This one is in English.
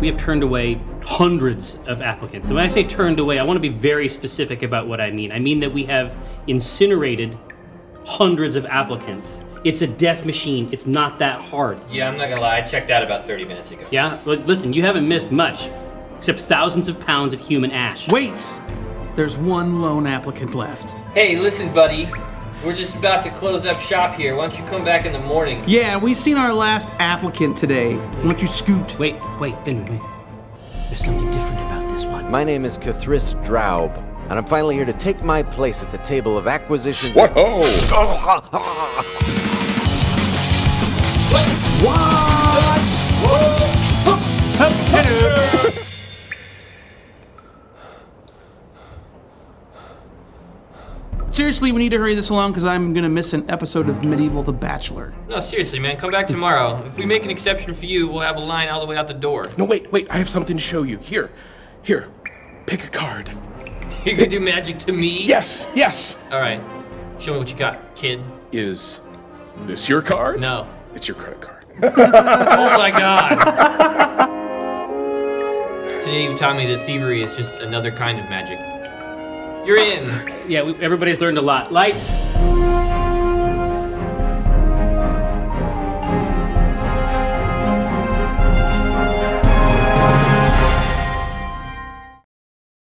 We have turned away hundreds of applicants. And when I say turned away, I want to be very specific about what I mean. I mean that we have incinerated hundreds of applicants. It's a death machine. It's not that hard. Yeah, I'm not gonna lie. I checked out about 30 minutes ago. Yeah, well, listen, you haven't missed much, except thousands of pounds of human ash. Wait! There's one lone applicant left. Hey, listen, buddy. We're just about to close up shop here. Why don't you come back in the morning? Yeah, we've seen our last applicant today. Why don't you scoot? Wait, wait, Ben, wait. There's something different about this one. My name is Cathris Draub, and I'm finally here to take my place at the table of acquisitions. Whoa! Seriously, we need to hurry this along because I'm gonna miss an episode of Medieval The Bachelor. No, seriously, man. Come back tomorrow. If we make an exception for you, we'll have a line all the way out the door. No, wait, wait. I have something to show you. Here, here. Pick a card. You're gonna do magic to me? Yes, yes. All right. Show me what you got, kid. Is this your card? No. It's your credit card. Oh my god. Today you taught me that thievery is just another kind of magic. You're in. Yeah, we, everybody's learned a lot. Lights,